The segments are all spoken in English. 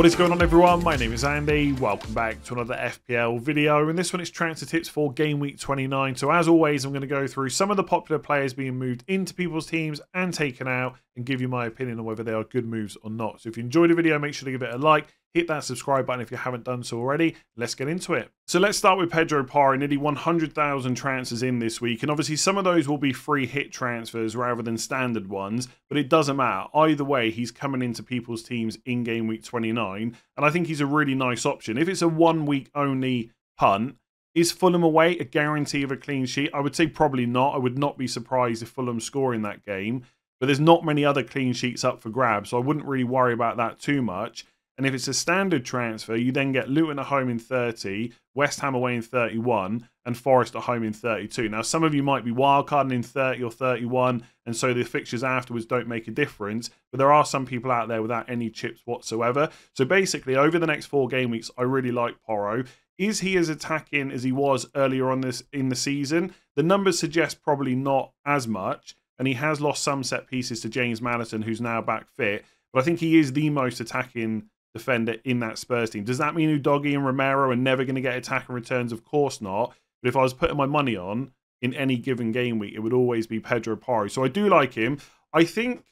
What is going on everyone? My name is Andy. Welcome back to another FPL video. In this one it's transfer tips for game week 29. So as always I'm going to go through some of the popular players being moved into people's teams and taken out and give you my opinion on whether they are good moves or not. So if you enjoyed the video make sure to give it a like hit that subscribe button if you haven't done so already. Let's get into it. So let's start with Pedro Porro, nearly 100,000 transfers in this week. And obviously some of those will be free hit transfers rather than standard ones, but it doesn't matter. Either way, he's coming into people's teams in game week 29. And I think he's a really nice option. If it's a one week only punt, is Fulham away a guarantee of a clean sheet? I would say probably not. I would not be surprised if Fulham score in that game. But there's not many other clean sheets up for grabs, so I wouldn't really worry about that too much. And if it's a standard transfer, you then get Luton at home in 30, West Ham away in 31, and Forest at home in 32. Now, some of you might be wildcarding in 30 or 31, and so the fixtures afterwards don't make a difference. But there are some people out there without any chips whatsoever. So basically, over the next four game weeks, I really like Porro. Is he as attacking as he was earlier on this in the season? The numbers suggest probably not as much, and he has lost some set pieces to James Maddison, who's now back fit. But I think he is the most attacking defender in that Spurs team. Does that mean Udogie and Romero are never going to get attacking returns? Of course not. But if I was putting my money on in any given game week, it would always be Pedro Porro. So I do like him. I think,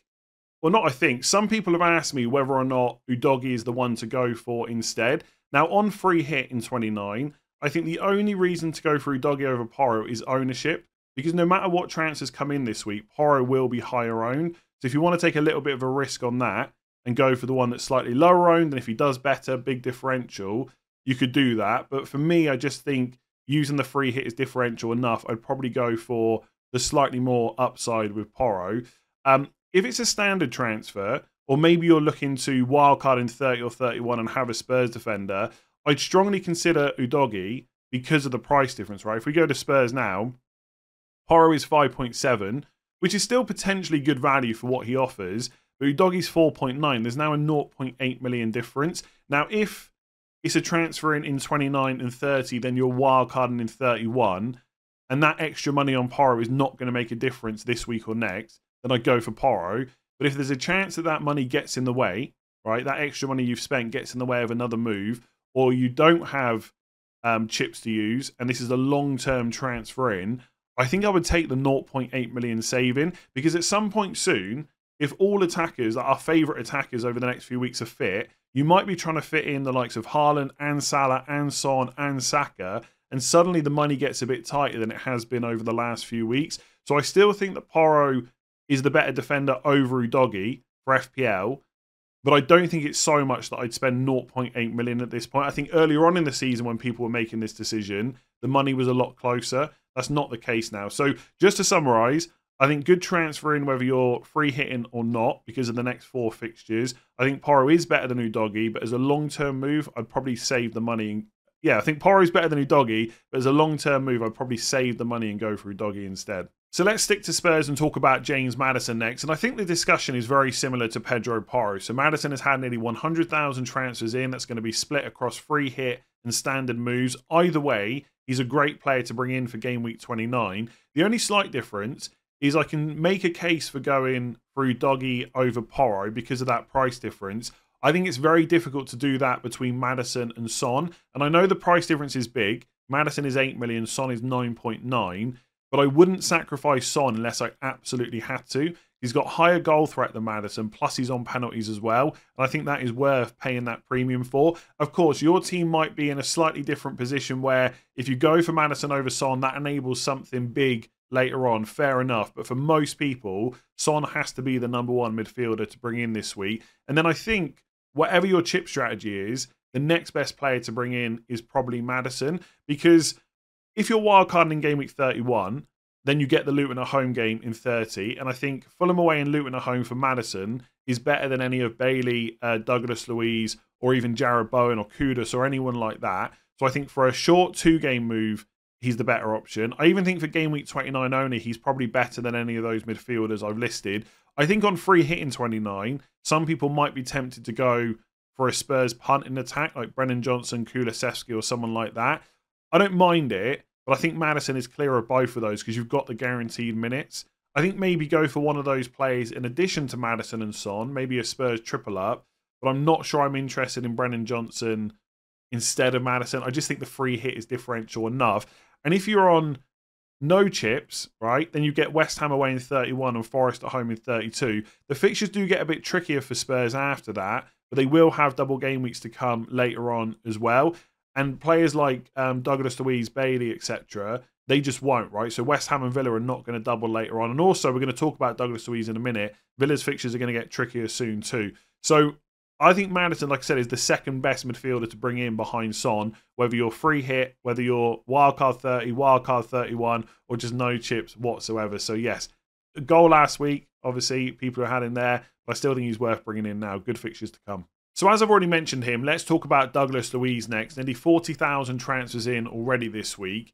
well, not I think, some people have asked me whether or not Udogie is the one to go for instead. Now, on free hit in 29, I think the only reason to go for Udogie over Porro is ownership. Because no matter what transfers come in this week, Porro will be higher owned. So if you want to take a little bit of a risk on that, and go for the one that's slightly lower owned. And if he does better, big differential, you could do that. But for me, I just think using the free hit is differential enough. I'd probably go for the slightly more upside with Porro. Um, if it's a standard transfer, or maybe you're looking to wildcard in 30 or 31 and have a Spurs defender, I'd strongly consider Udogie because of the price difference, right? If we go to Spurs now, Porro is 5.7, which is still potentially good value for what he offers. But Udogie's 4.9. There's now a 0.8 million difference. Now, if it's a transfer in, in 29 and 30, then you're wildcarding in 31, and that extra money on Porro is not going to make a difference this week or next, then I go for Porro. But if there's a chance that that money gets in the way, right, that extra money you've spent gets in the way of another move, or you don't have um, chips to use, and this is a long-term transfer in, I think I would take the 0.8 million saving because at some point soon if all attackers, our favourite attackers over the next few weeks are fit, you might be trying to fit in the likes of Haaland and Salah and Son and Saka, and suddenly the money gets a bit tighter than it has been over the last few weeks. So I still think that Porro is the better defender over Udogie for FPL, but I don't think it's so much that I'd spend 0.8 million at this point. I think earlier on in the season when people were making this decision, the money was a lot closer. That's not the case now. So just to summarise, I think good transfer in whether you're free hitting or not because of the next four fixtures. I think Porro is better than Udogie, but as a long term move, I'd probably save the money. And, yeah, I think Porro is better than Udogie, but as a long term move, I'd probably save the money and go for Udogie instead. So let's stick to Spurs and talk about James Maddison next. And I think the discussion is very similar to Pedro Porro. So Maddison has had nearly 100,000 transfers in. That's going to be split across free hit and standard moves. Either way, he's a great player to bring in for game week 29. The only slight difference is I can make a case for going for Udogie over Porro because of that price difference. I think it's very difficult to do that between Maddison and Son. And I know the price difference is big. Maddison is 8 million, Son is 9.9. But I wouldn't sacrifice Son unless I absolutely had to. He's got higher goal threat than Maddison, plus he's on penalties as well. And I think that is worth paying that premium for. Of course, your team might be in a slightly different position where if you go for Maddison over Son, that enables something big later on, fair enough. But for most people, Son has to be the number one midfielder to bring in this week. And then I think whatever your chip strategy is, the next best player to bring in is probably Maddison. Because if you're wildcarding in game week 31, then you get the Luton at home game in 30. And I think Fulham away and Luton at home for Maddison is better than any of Bailey, uh, Douglas Luiz, or even Jarrod Bowen or Kudus or anyone like that. So I think for a short two game move, he's the better option. I even think for game week 29 only, he's probably better than any of those midfielders I've listed. I think on free hit in 29, some people might be tempted to go for a Spurs punt in attack, like Brennan Johnson, Kulusevski, or someone like that. I don't mind it, but I think Maddison is clear of both of those because you've got the guaranteed minutes. I think maybe go for one of those plays in addition to Maddison and Son, maybe a Spurs triple up. but I'm not sure I'm interested in Brennan Johnson instead of Maddison. I just think the free hit is differential enough. And if you're on no chips, right, then you get West Ham away in 31 and Forest at home in 32. The fixtures do get a bit trickier for Spurs after that, but they will have double game weeks to come later on as well. And players like um, Douglas Luiz, Bailey, etc., they just won't, right? So West Ham and Villa are not going to double later on. And also, we're going to talk about Douglas Luiz in a minute. Villa's fixtures are going to get trickier soon too. So I think Maddison, like I said, is the second best midfielder to bring in behind Son. Whether you're free hit, whether you're wildcard 30, wildcard 31, or just no chips whatsoever. So yes, goal last week. Obviously, people are had in there, but I still think he's worth bringing in now. Good fixtures to come. So as I've already mentioned him, let's talk about Douglas Luiz next. Nearly 40,000 transfers in already this week.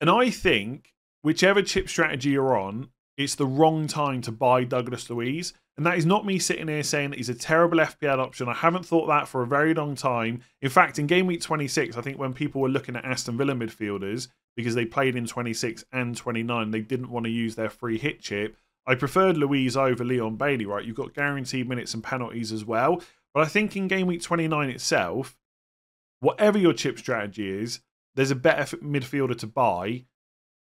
And I think whichever chip strategy you're on, it's the wrong time to buy Douglas Luiz. And that is not me sitting here saying that he's a terrible FPL option. I haven't thought that for a very long time. In fact, in game week 26, I think when people were looking at Aston Villa midfielders, because they played in 26 and 29, they didn't want to use their free hit chip. I preferred Luiz over Leon Bailey, right? You've got guaranteed minutes and penalties as well. But I think in game week 29 itself, whatever your chip strategy is, there's a better midfielder to buy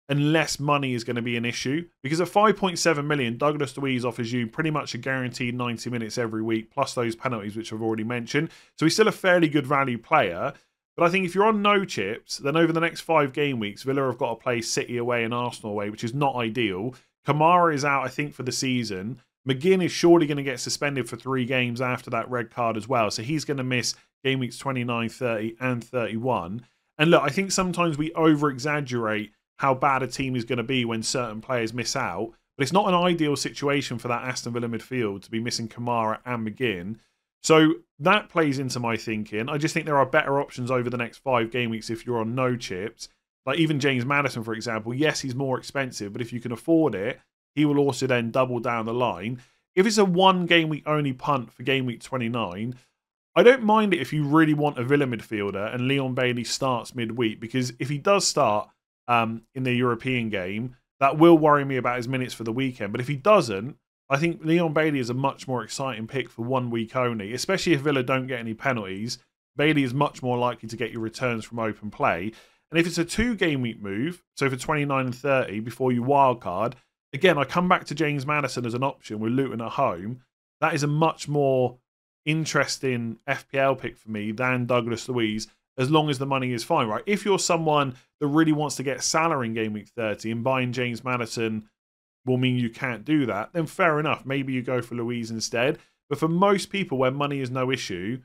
unless money is going to be an issue. Because at 5.7 million, Douglas Luiz offers you pretty much a guaranteed 90 minutes every week, plus those penalties, which I've already mentioned. So he's still a fairly good value player. But I think if you're on no chips, then over the next five game weeks, Villa have got to play City away and Arsenal away, which is not ideal. Kamara is out, I think, for the season. McGinn is surely going to get suspended for three games after that red card as well. So he's going to miss game weeks 29, 30, and 31. And look, I think sometimes we over exaggerate how bad a team is going to be when certain players miss out. But it's not an ideal situation for that Aston Villa midfield to be missing Kamara and McGinn. So that plays into my thinking. I just think there are better options over the next five game weeks if you're on no chips. Like even James Maddison, for example. Yes, he's more expensive, but if you can afford it, he will also then double down the line. If it's a one game week only punt for game week 29, I don't mind it if you really want a Villa midfielder and Leon Bailey starts midweek because if he does start, um, in the European game. That will worry me about his minutes for the weekend. But if he doesn't, I think Leon Bailey is a much more exciting pick for one week only, especially if Villa don't get any penalties. Bailey is much more likely to get your returns from open play. And if it's a two game week move, so for 29 and 30 before you wildcard, again, I come back to James Maddison as an option with Luton at home. That is a much more interesting FPL pick for me than Douglas Luiz as long as the money is fine, right? If you're someone that really wants to get Salah in game week 30 and buying James Maddison will mean you can't do that, then fair enough. Maybe you go for Luiz instead. But for most people where money is no issue,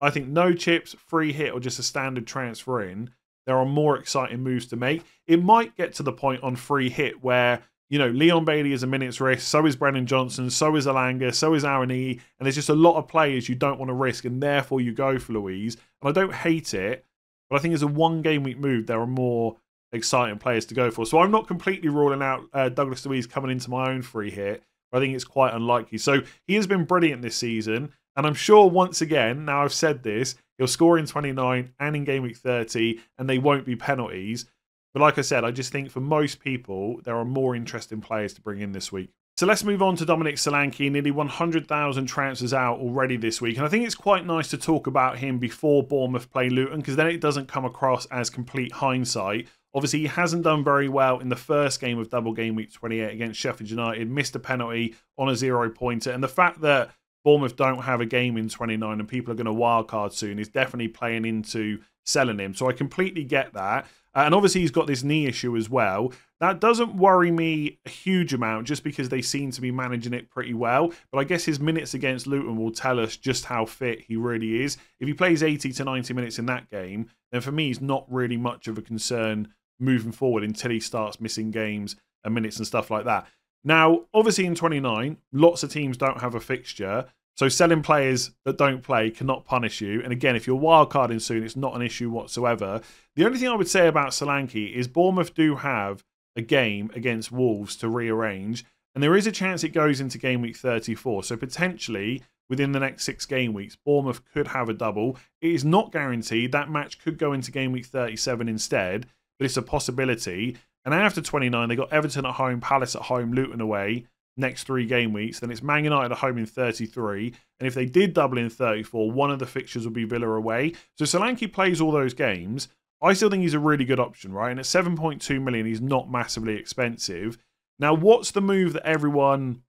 I think no chips, free hit, or just a standard transfer in, there are more exciting moves to make. It might get to the point on free hit where you know, Leon Bailey is a minute's risk, so is Brennan Johnson, so is Elanga, so is Aaron E. And there's just a lot of players you don't want to risk, and therefore you go for Luiz. And I don't hate it, but I think as a one game week move, there are more exciting players to go for. So I'm not completely ruling out uh, Douglas Luiz coming into my own free hit, but I think it's quite unlikely. So he has been brilliant this season. And I'm sure once again, now I've said this, he'll score in 29 and in game week 30, and they won't be penalties. But like I said, I just think for most people, there are more interesting players to bring in this week. So let's move on to Dominic Solanke. Nearly 100,000 transfers out already this week. And I think it's quite nice to talk about him before Bournemouth play Luton because then it doesn't come across as complete hindsight. Obviously, he hasn't done very well in the first game of double game week 28 against Sheffield United, missed a penalty on a zero pointer. And the fact that Bournemouth don't have a game in 29 and people are going to wildcard soon is definitely playing into selling him. So I completely get that. Uh, and obviously, he's got this knee issue as well. That doesn't worry me a huge amount just because they seem to be managing it pretty well. But I guess his minutes against Luton will tell us just how fit he really is. If he plays 80 to 90 minutes in that game, then for me, he's not really much of a concern moving forward until he starts missing games and minutes and stuff like that. Now, obviously, in 29, lots of teams don't have a fixture. So selling players that don't play cannot punish you. And again, if you're wildcarding soon, it's not an issue whatsoever. The only thing I would say about Solanke is Bournemouth do have a game against Wolves to rearrange. And there is a chance it goes into game week 34. So potentially within the next six game weeks, Bournemouth could have a double. It is not guaranteed. That match could go into game week 37 instead, but it's a possibility. And after 29, they got Everton at home, Palace at home, Luton away, next three game weeks, then it's Man United at home in 33. And if they did double in 34, one of the fixtures would be Villa away. So Solanke plays all those games. I still think he's a really good option, right? And at 7.2 million, he's not massively expensive. Now, what's the move that everyone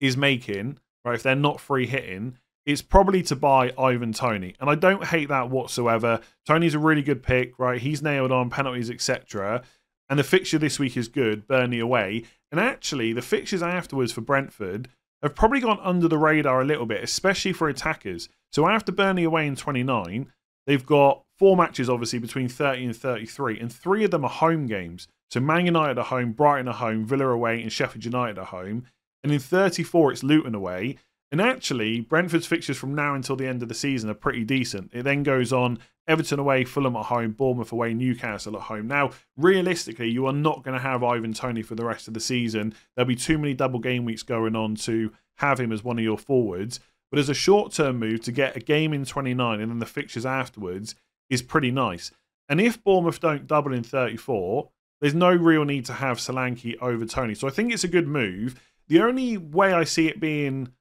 is making, right? If they're not free hitting, it's probably to buy Ivan Toney. And I don't hate that whatsoever. Toney's a really good pick, right? He's nailed on penalties, etc. And the fixture this week is good, Burnley away. And actually, the fixtures afterwards for Brentford have probably gone under the radar a little bit, especially for attackers. So after Burnley away in 29, they've got four matches, obviously, between 30 and 33, and three of them are home games. So Man United at home, Brighton at home, Villa away, and Sheffield United at home. And in 34, it's Luton away. And actually, Brentford's fixtures from now until the end of the season are pretty decent. It then goes on Everton away, Fulham at home, Bournemouth away, Newcastle at home. Now, realistically, you are not going to have Ivan Toney for the rest of the season. There'll be too many double game weeks going on to have him as one of your forwards. But as a short term move to get a game in 29 and then the fixtures afterwards is pretty nice. And if Bournemouth don't double in 34, there's no real need to have Solanke over Toney. So I think it's a good move. The only way I see it being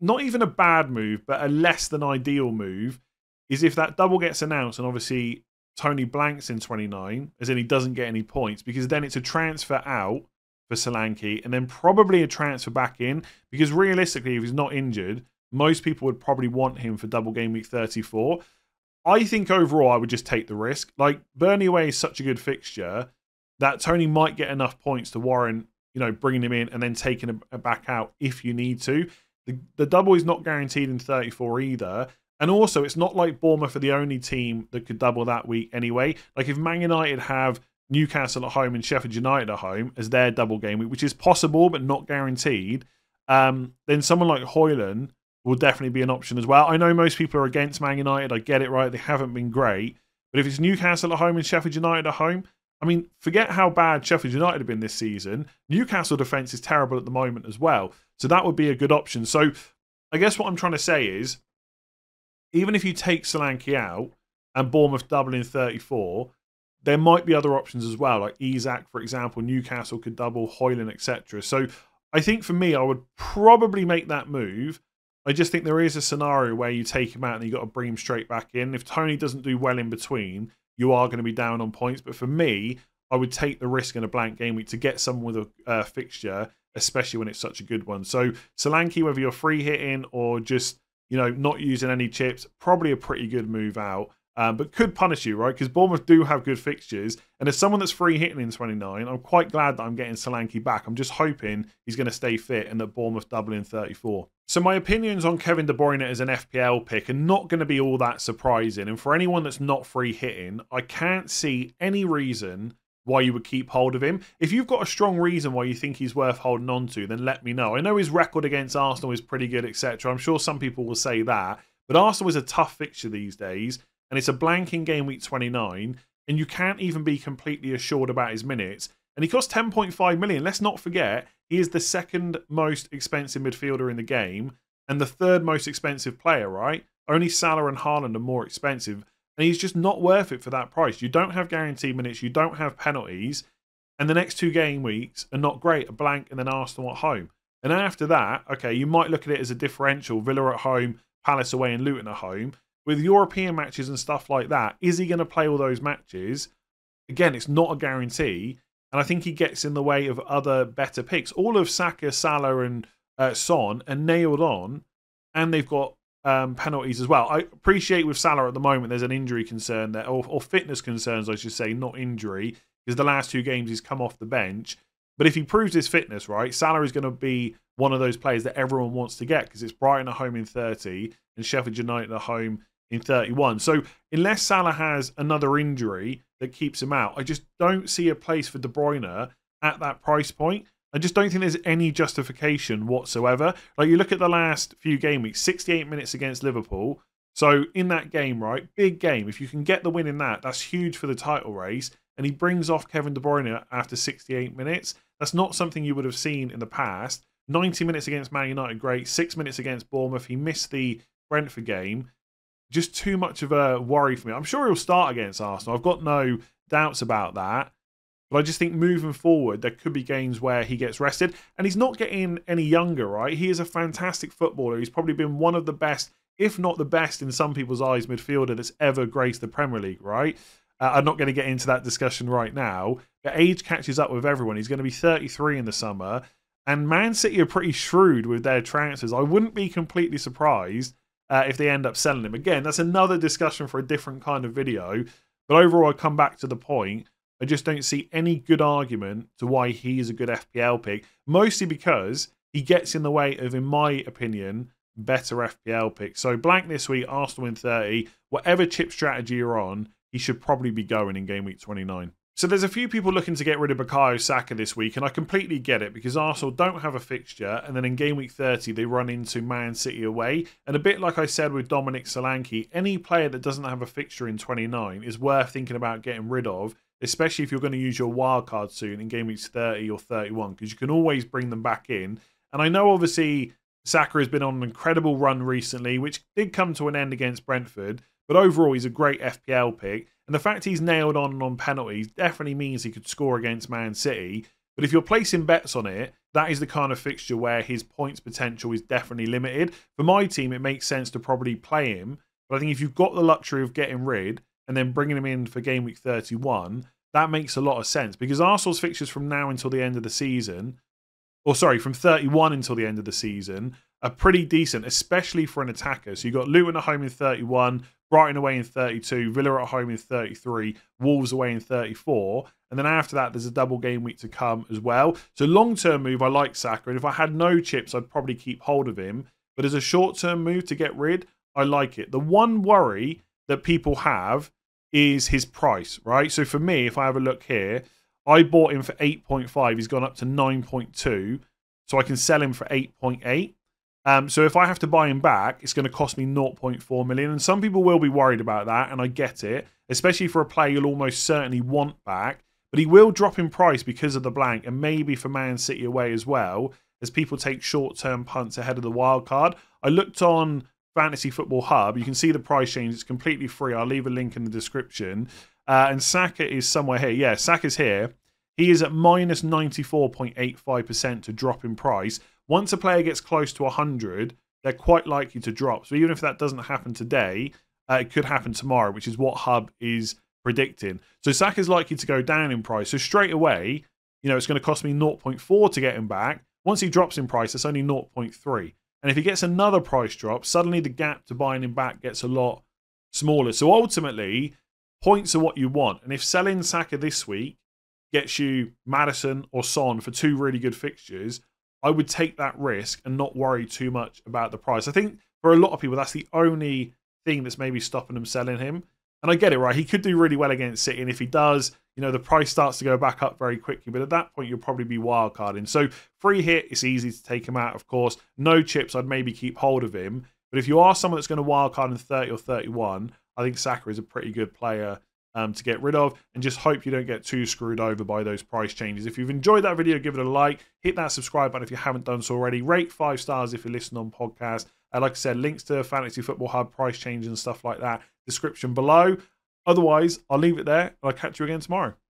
not even a bad move, but a less than ideal move is if that double gets announced and obviously Toney blanks in 29, as in he doesn't get any points, because then it's a transfer out for Solanke and then probably a transfer back in, because realistically, if he's not injured, most people would probably want him for double game week 34. I think overall, I would just take the risk. Like, Burnley away is such a good fixture that Toney might get enough points to warrant, you know, bringing him in and then taking him back out if you need to. The, the double is not guaranteed in 34 either. And also, it's not like Bournemouth are the only team that could double that week anyway. Like, if Man United have Newcastle at home and Sheffield United at home as their double game week, which is possible but not guaranteed, um, then someone like Hojlund will definitely be an option as well. I know most people are against Man United. I get it, right? They haven't been great. But if it's Newcastle at home and Sheffield United at home, I mean, forget how bad Sheffield United have been this season. Newcastle defence is terrible at the moment as well. So that would be a good option. So I guess what I'm trying to say is even if you take Solanke out and Bournemouth double in 34, there might be other options as well, like Isak, for example. Newcastle could double, Hojlund, etc. So I think for me, I would probably make that move. I just think there is a scenario where you take him out and you got to bring him straight back in. If Toney doesn't do well in between, you are going to be down on points. But for me, I would take the risk in a blank game week to get someone with a uh, fixture, especially when it's such a good one. So Solanke, whether you're free hitting or just you know, not using any chips, probably a pretty good move out. Um, but could punish you, right? Because Bournemouth do have good fixtures. And as someone that's free hitting in 29, I'm quite glad that I'm getting Solanke back. I'm just hoping he's going to stay fit and that Bournemouth double in 34. So my opinions on Kevin De Bruyne as an FPL pick are not going to be all that surprising. And for anyone that's not free hitting, I can't see any reason why you would keep hold of him. If you've got a strong reason why you think he's worth holding on to, then let me know. I know his record against Arsenal is pretty good, etc. I'm sure some people will say that, but Arsenal is a tough fixture these days, and it's a blanking game week 29, and you can't even be completely assured about his minutes. And he costs 10.5 million. Let's not forget, he is the second most expensive midfielder in the game and the third most expensive player, right? Only Salah and Haaland are more expensive and he's just not worth it for that price. You don't have guaranteed minutes, you don't have penalties, and the next two game weeks are not great. A blank and then Arsenal at home. And after that, okay, you might look at it as a differential. Villa at home, Palace away, and Luton at home. With European matches and stuff like that, is he going to play all those matches? Again, it's not a guarantee. And I think he gets in the way of other better picks. All of Saka, Salah, and uh, Son are nailed on, and they've got um, penalties as well. I appreciate with Salah at the moment there's an injury concern there, or, or fitness concerns, I should say, not injury, because the last two games he's come off the bench. But if he proves his fitness right, Salah is going to be one of those players that everyone wants to get because it's Brighton at home in 30 and Sheffield United at home in 31. So unless Salah has another injury that keeps him out, I just don't see a place for De Bruyne at that price point. I just don't think there's any justification whatsoever. Like you look at the last few game weeks, 68 minutes against Liverpool. So in that game, right, big game. If you can get the win in that, that's huge for the title race. And he brings off Kevin De Bruyne after 68 minutes. That's not something you would have seen in the past. 90 minutes against Man United, great. Six minutes against Bournemouth. He missed the Brentford game. Just too much of a worry for me. I'm sure he'll start against Arsenal. I've got no doubts about that. But I just think moving forward, there could be games where he gets rested. And he's not getting any younger, right? He is a fantastic footballer. He's probably been one of the best, if not the best in some people's eyes, midfielder that's ever graced the Premier League, right? Uh, I'm not going to get into that discussion right now. But age catches up with everyone. He's going to be 33 in the summer. And Man City are pretty shrewd with their transfers. I wouldn't be completely surprised uh, if they end up selling him. Again, that's another discussion for a different kind of video. But overall, I come back to the point. I just don't see any good argument to why he is a good FPL pick, mostly because he gets in the way of, in my opinion, better FPL picks. So blank this week, Arsenal in 30. Whatever chip strategy you're on, he should probably be going in game week 29. So there's a few people looking to get rid of Bukayo Saka this week, and I completely get it because Arsenal don't have a fixture, and then in game week 30 they run into Man City away. And a bit like I said with Dominic Solanke, any player that doesn't have a fixture in 29 is worth thinking about getting rid of, especially if you're going to use your wild card soon in game weeks 30 or 31, because you can always bring them back in. And I know obviously Saka has been on an incredible run recently, which did come to an end against Brentford. But overall, he's a great FPL pick. And the fact he's nailed on on penalties definitely means he could score against Man City. But if you're placing bets on it, that is the kind of fixture where his points potential is definitely limited. For my team, it makes sense to probably play him. But I think if you've got the luxury of getting rid and then bringing him in for game week 31, that makes a lot of sense because Arsenal's fixtures from now until the end of the season, or sorry, from 31 until the end of the season, are pretty decent, especially for an attacker. So you've got Luton at home in 31, Brighton away in 32, Villa at home in 33, Wolves away in 34. And then after that, there's a double game week to come as well. So long term move, I like Saka. And if I had no chips, I'd probably keep hold of him. But as a short term move to get rid, I like it. The one worry that people have is his price, right? So for me, if I have a look here, I bought him for 8.5. He's gone up to 9.2. So I can sell him for 8.8. Um, so if I have to buy him back, it's going to cost me 0.4 million. And some people will be worried about that, and I get it, especially for a player you'll almost certainly want back. But he will drop in price because of the blank, and maybe for Man City away as well, as people take short-term punts ahead of the wild card. I looked on Fantasy Football Hub. You can see the price change. It's completely free. I'll leave a link in the description. Uh, and Saka is somewhere here. Yeah, Saka's here. He is at minus 94.85% to drop in price. Once a player gets close to 100, they're quite likely to drop. So even if that doesn't happen today, uh, it could happen tomorrow, which is what Hub is predicting. So Saka is likely to go down in price. So straight away, you know, it's going to cost me 0.4 to get him back. Once he drops in price, it's only 0.3. And if he gets another price drop, suddenly the gap to buying him back gets a lot smaller. So ultimately, points are what you want. And if selling Saka this week gets you Maddison or Son for two really good fixtures, I would take that risk and not worry too much about the price. I think for a lot of people, that's the only thing that's maybe stopping them selling him. And I get it, right? He could do really well against City. And if he does, you know, the price starts to go back up very quickly. But at that point, you'll probably be wildcarding. So free hit, it's easy to take him out, of course. No chips, I'd maybe keep hold of him. But if you are someone that's going to wildcard in 30 or 31, I think Saka is a pretty good player um, to get rid of and just hope you don't get too screwed over by those price changes. If you've enjoyed that video, give it a like, hit that subscribe button if you haven't done so already, rate five stars if you listen on podcast. And like I said, links to Fantasy Football Hub, price change and stuff like that, description below. Otherwise, I'll leave it there I'll catch you again tomorrow.